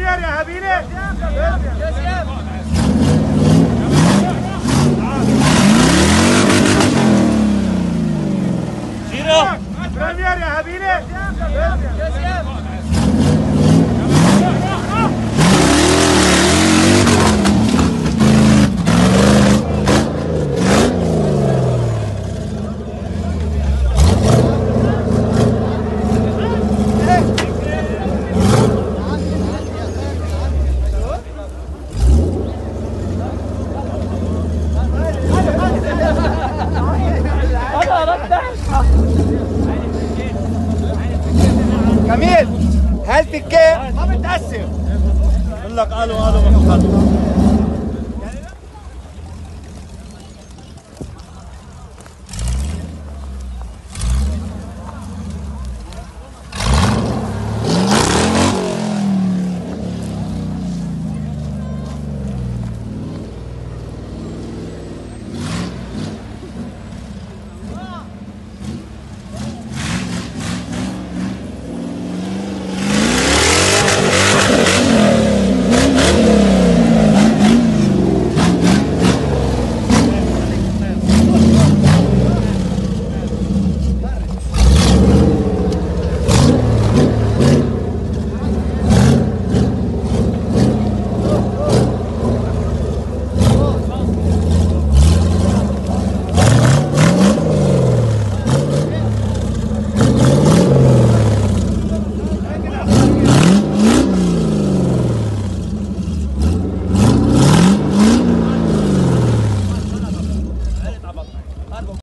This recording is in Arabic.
يا هبيله يا سياب بريمير يا هبيله يا سياب جميل. هل الكيف ما بتأثر. بقول لك قالوا قالوا محمد